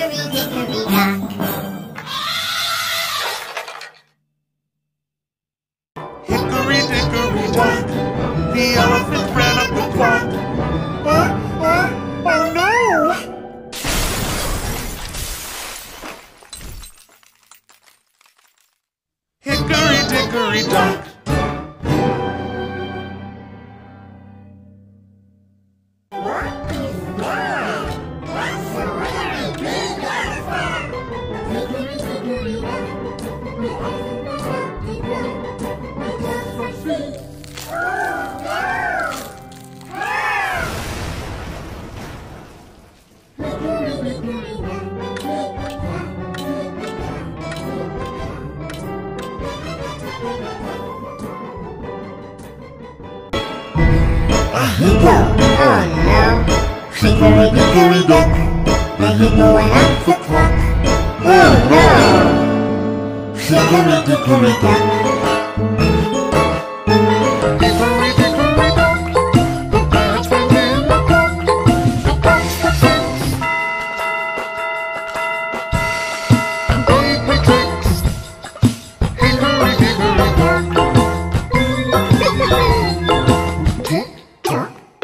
Hickory dickory dock. Hickory dickory dock, the elephant ran up the clock. Oh, oh, oh no! Hickory dickory dock. Hippo, oh no. Hickory dickory dock. The hippo went the clock. Oh no. Hickory dickory dock.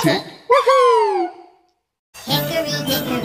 Woohoo! Hickory dickory.